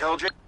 told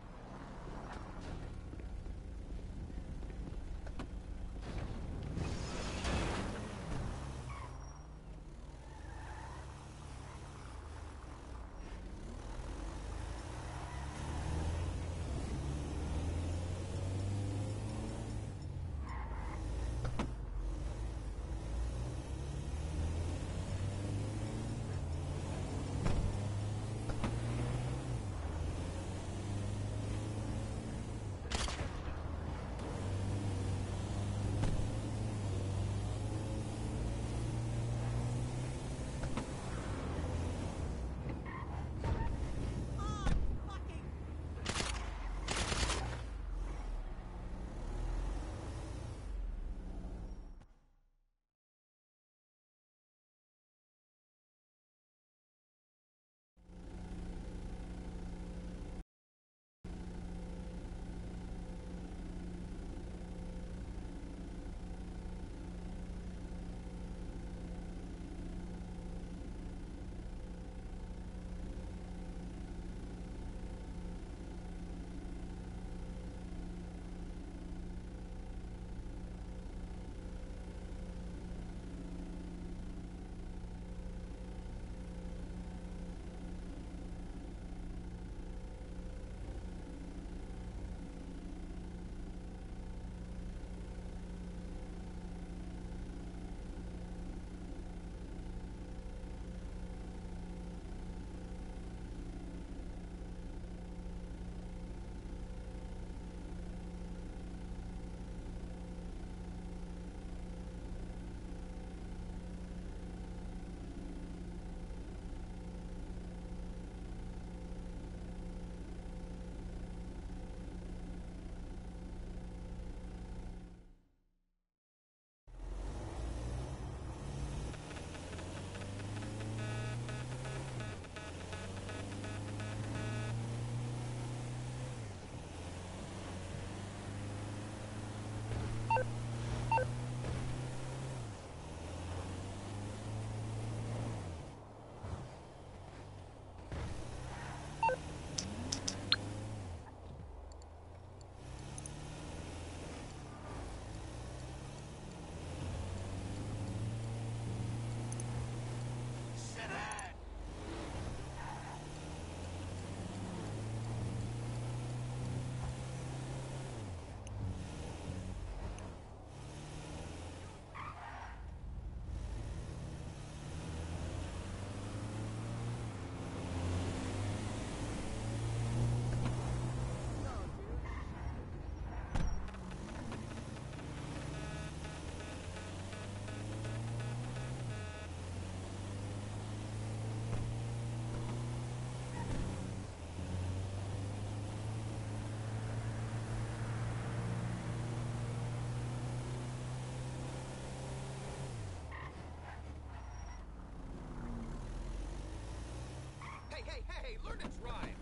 Hey, hey, hey, learn to drive!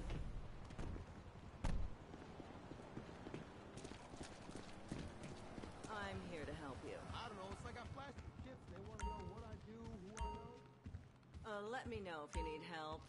I'm here to help you. I don't know, it's like I flashed the kids. They want to know what I do, who I know. Uh, let me know if you need help.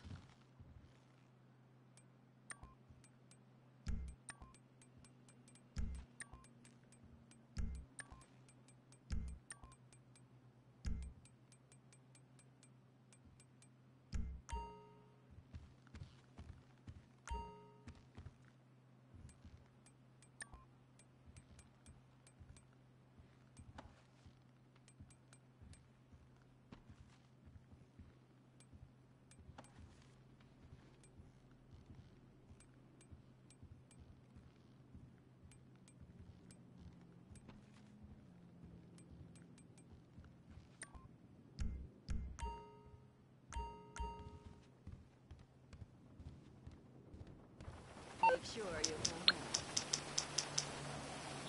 Sure you hold out.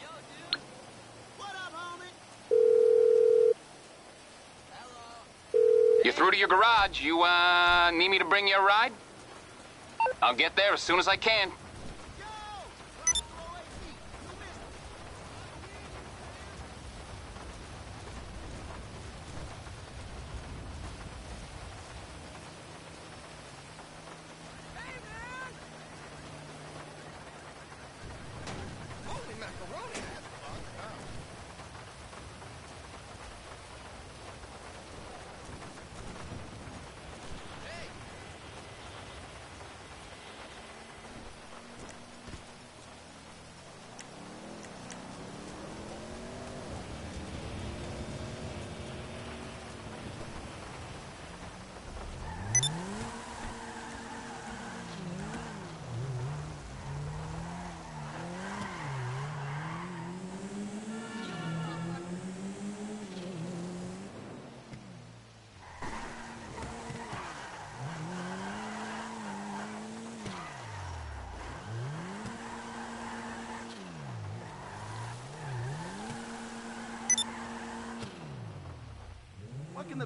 Yo, dude! What up, homie? Hello. You through to your garage. You, uh, need me to bring you a ride? I'll get there as soon as I can.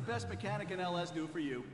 Best mechanic in LS do for you?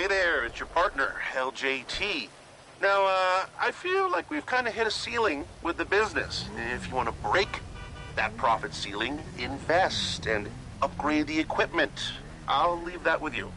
Hey there, it's your partner, LJT. Now, uh, I feel like we've kind of hit a ceiling with the business. If you want to break that profit ceiling, invest and upgrade the equipment. I'll leave that with you.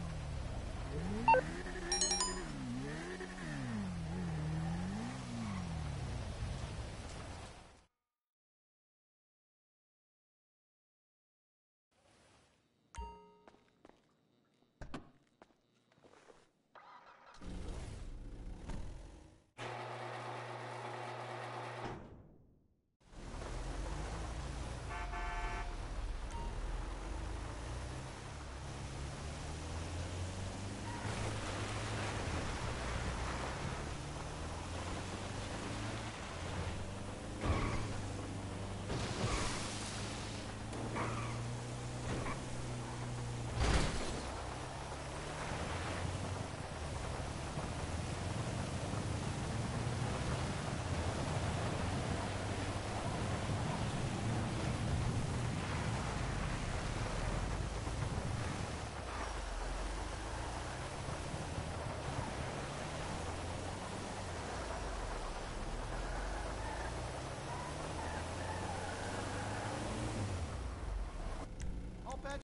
I'll patch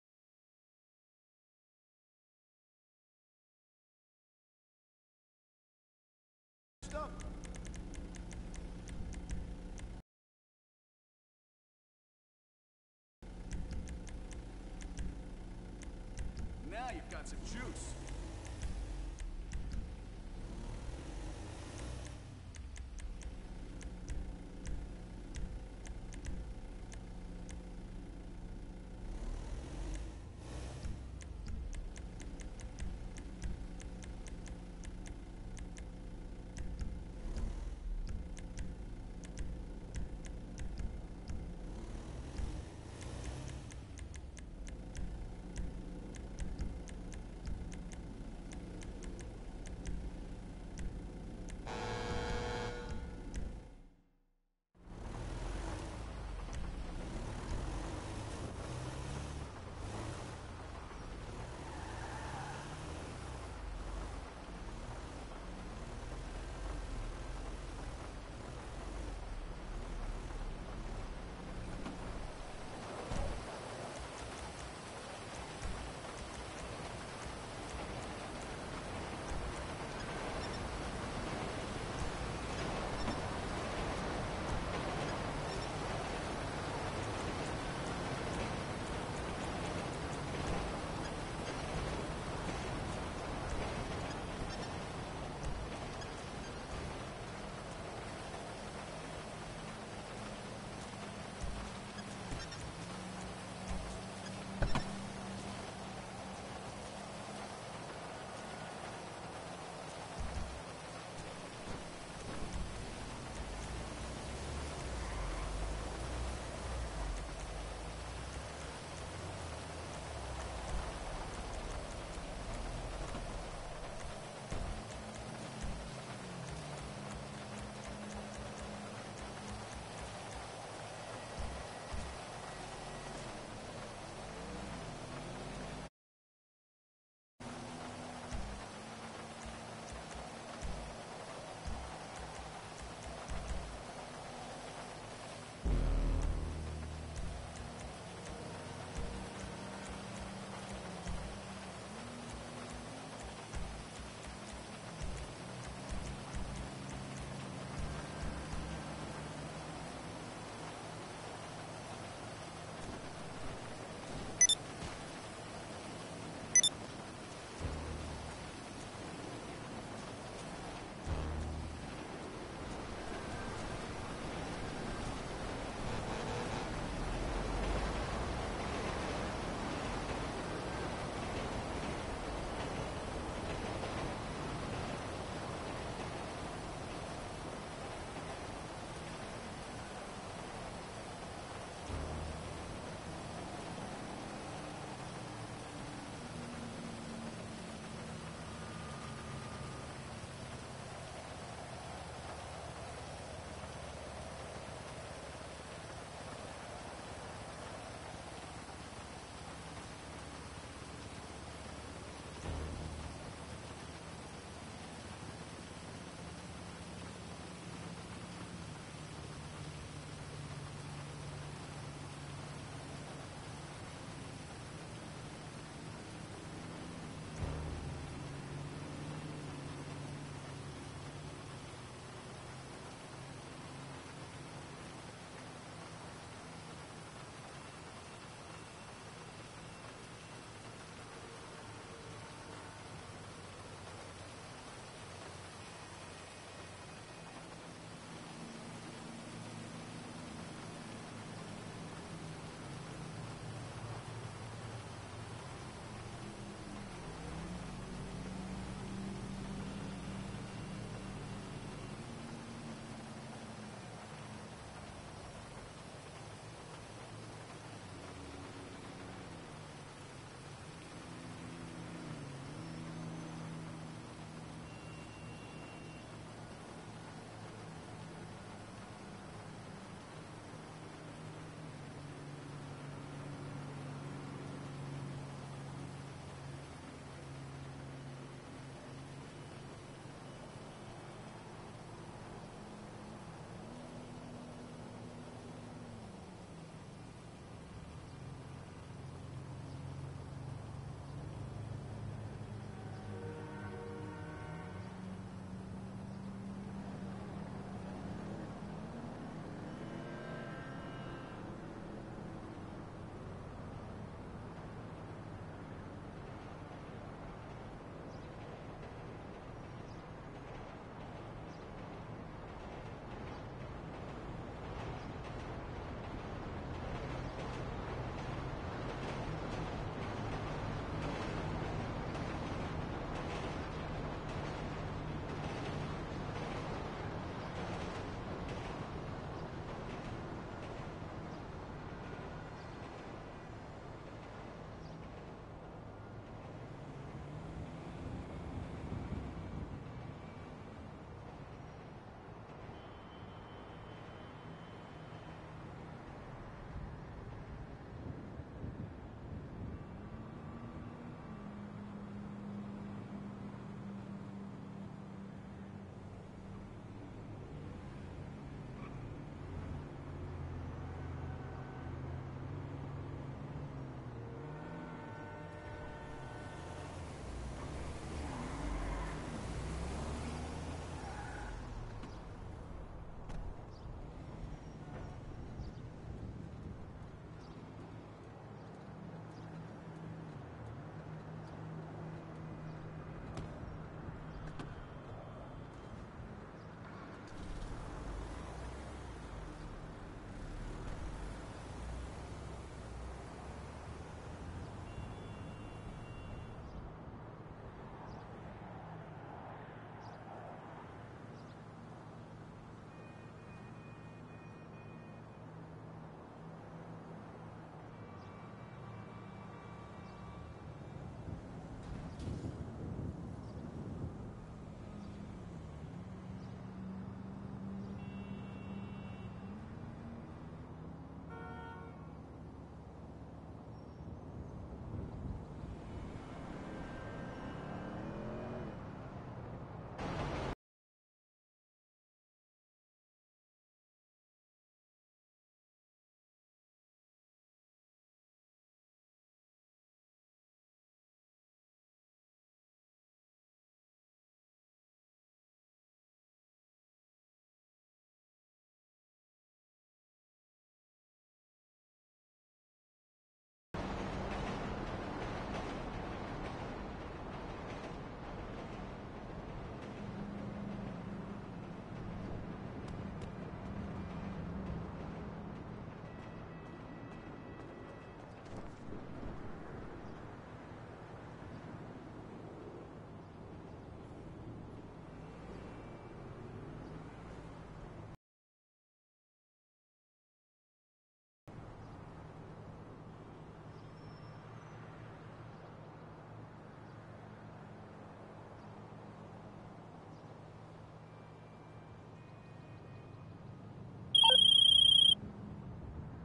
stuff. Now you've got some juice.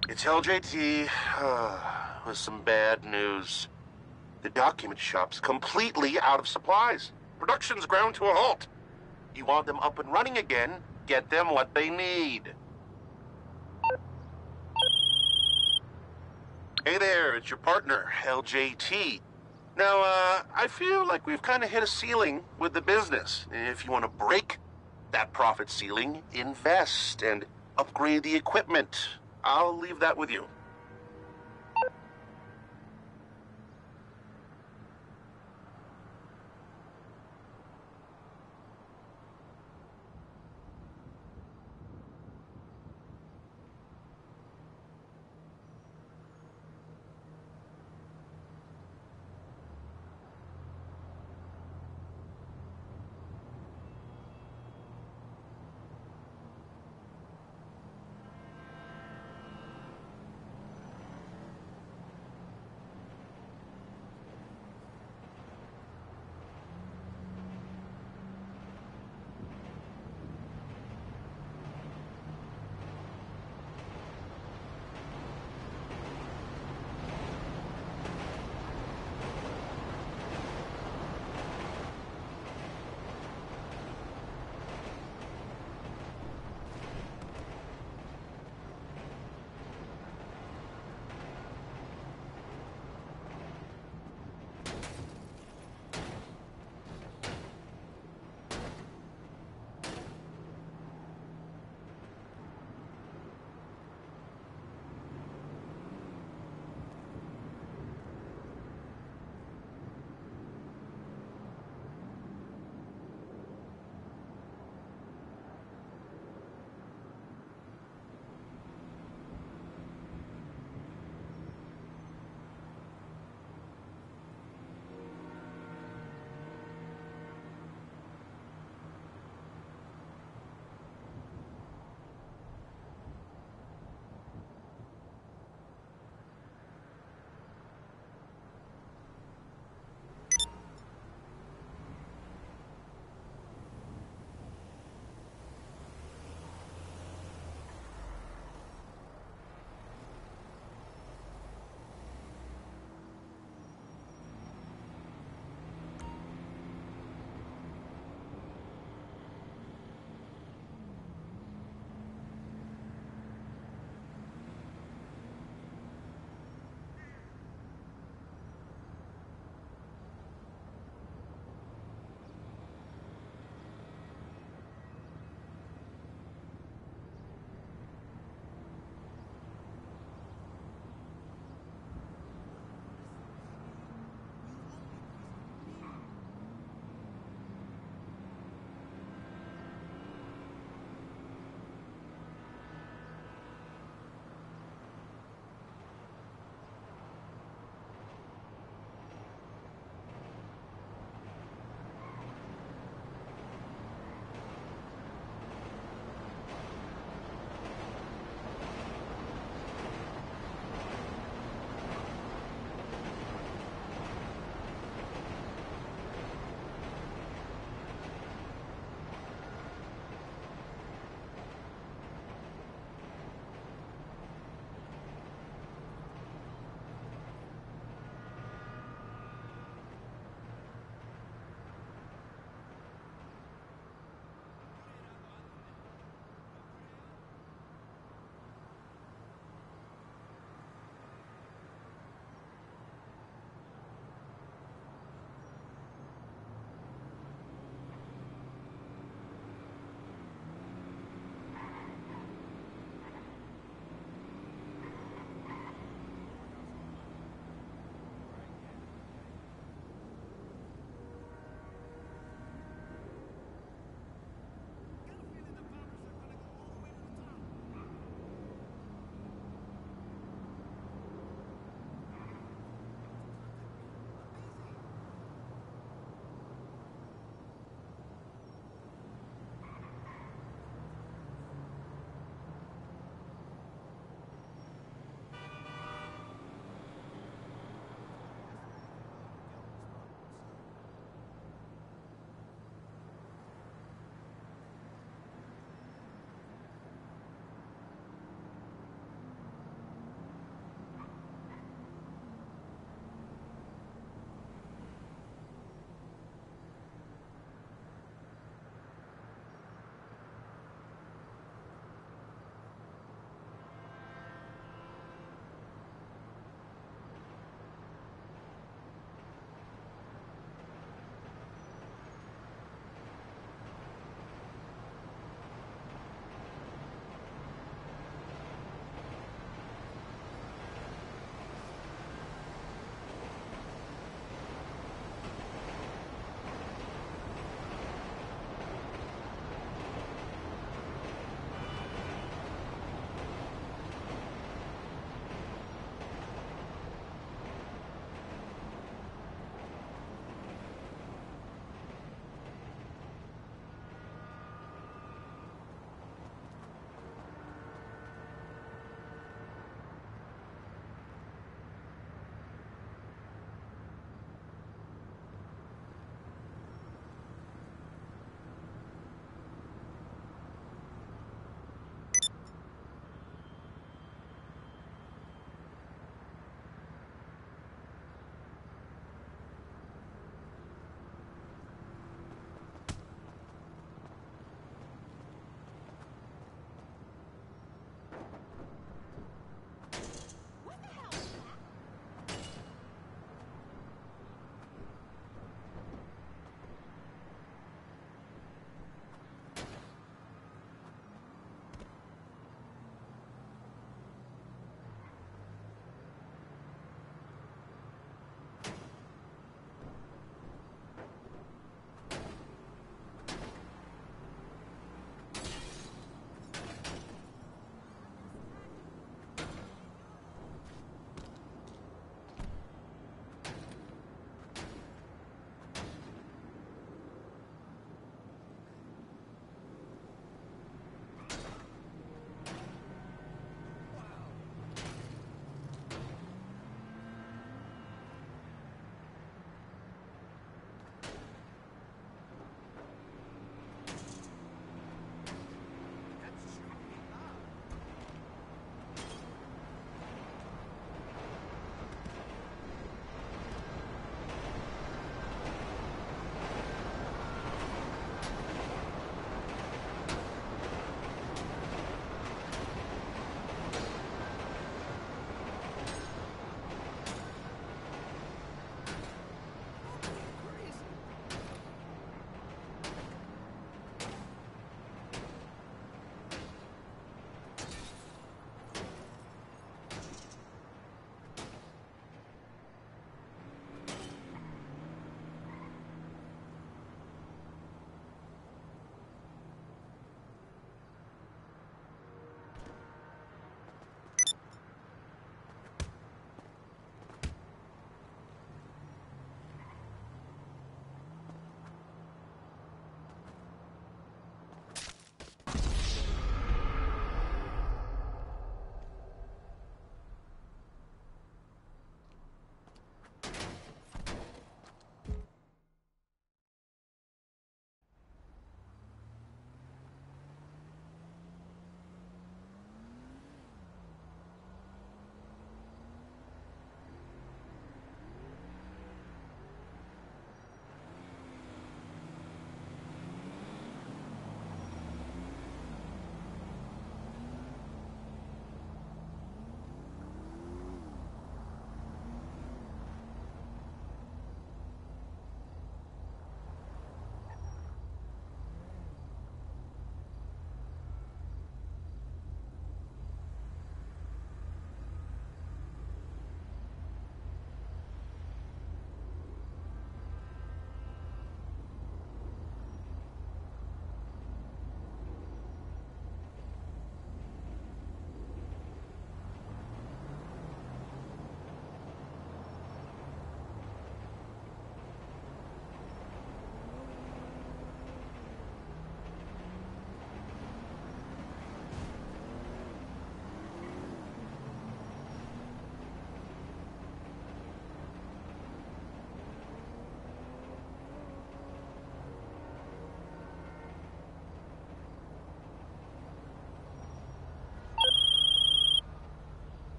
It's LJT with some bad news. The document shop's completely out of supplies. Production's ground to a halt. You want them up and running again, get them what they need. Hey there, it's your partner, LJT. Now, uh, I feel like we've kind of hit a ceiling with the business. If you want to break that profit ceiling, invest and upgrade the equipment. I'll leave that with you.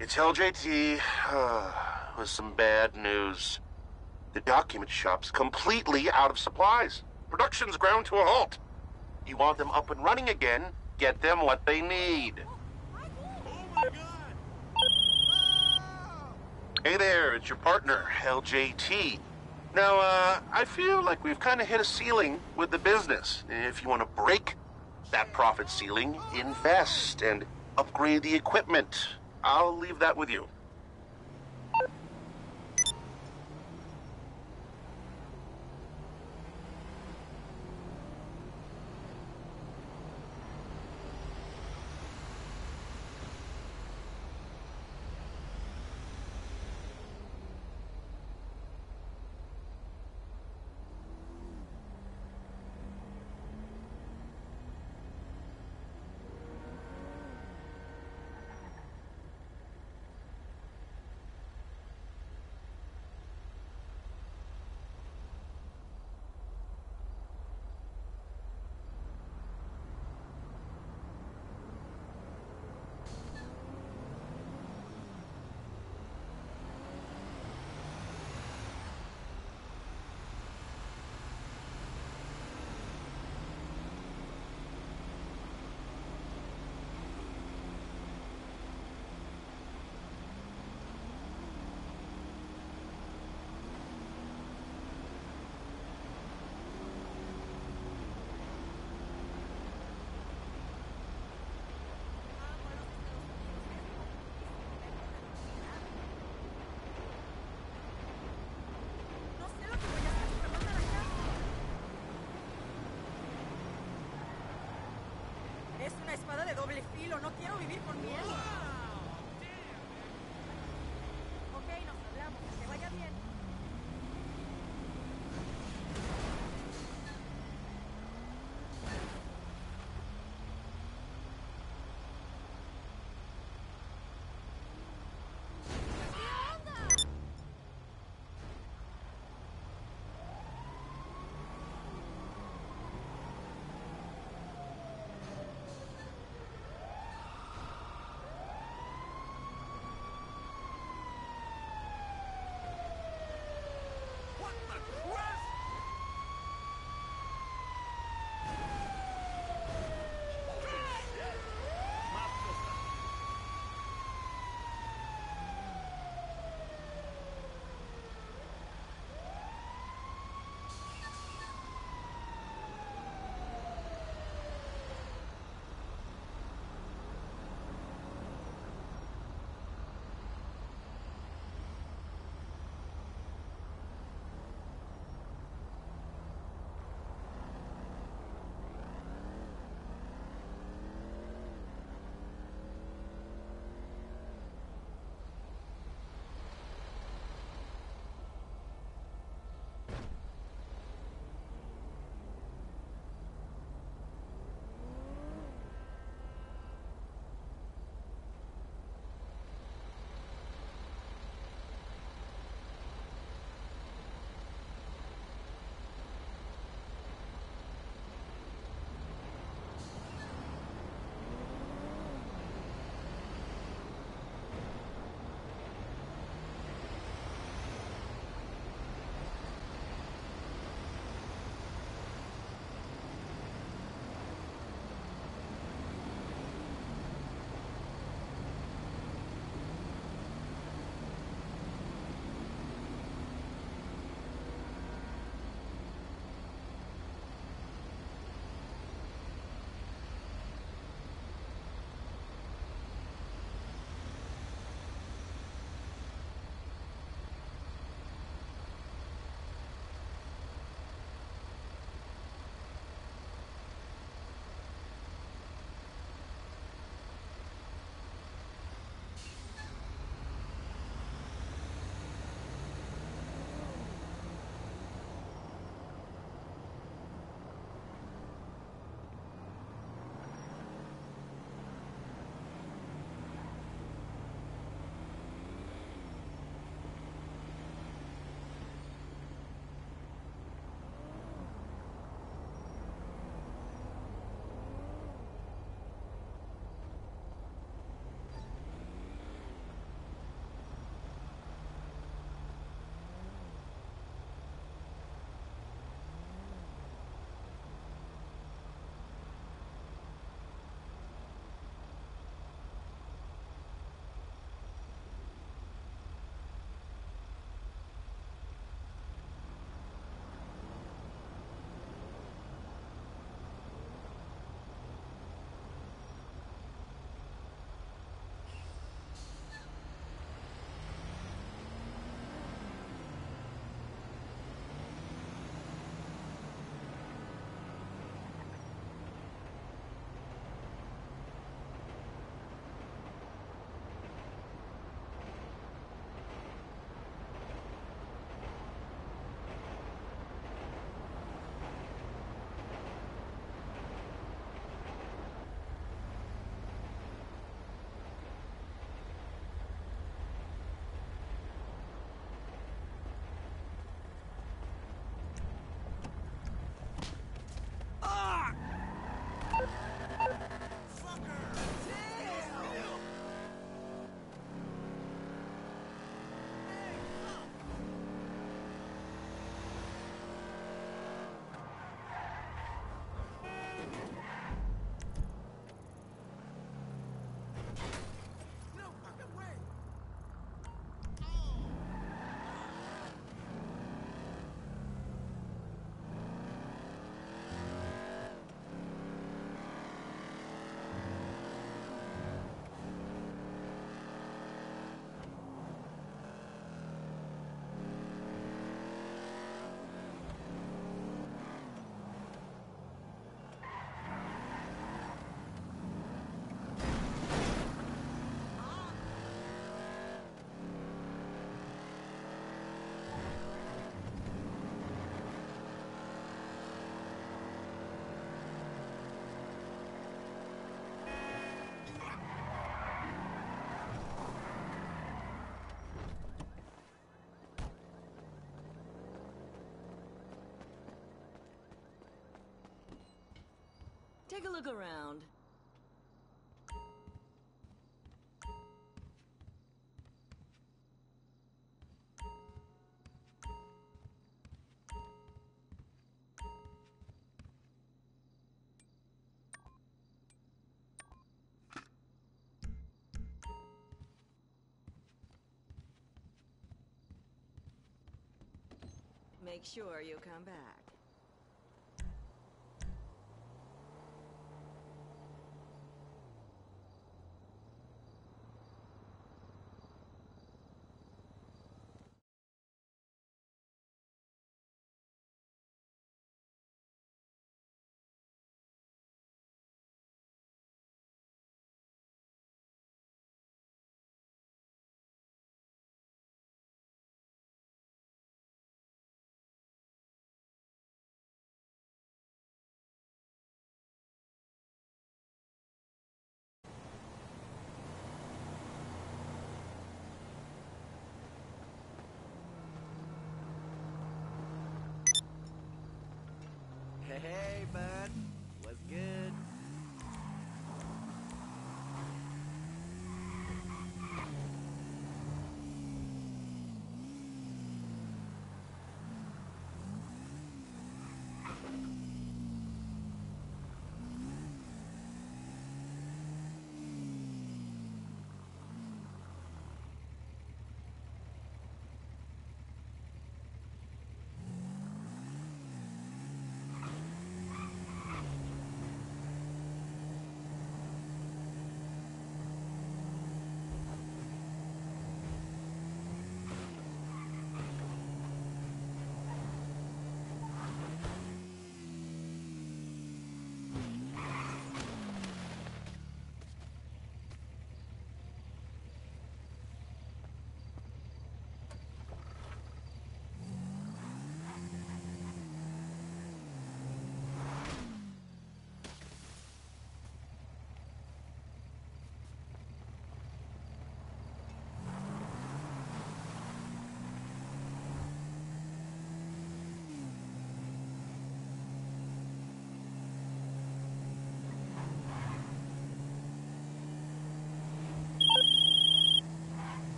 It's LJT uh, with some bad news. The document shop's completely out of supplies. Production's ground to a halt. You want them up and running again? Get them what they need. Hey there, it's your partner, LJT. Now, uh, I feel like we've kind of hit a ceiling with the business. If you want to break that profit ceiling, invest and upgrade the equipment. I'll leave that with you. De doble filo. No quiero vivir con miedo. Take a look around. Make sure you come back. Hey, bud. What's good?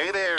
Hey there.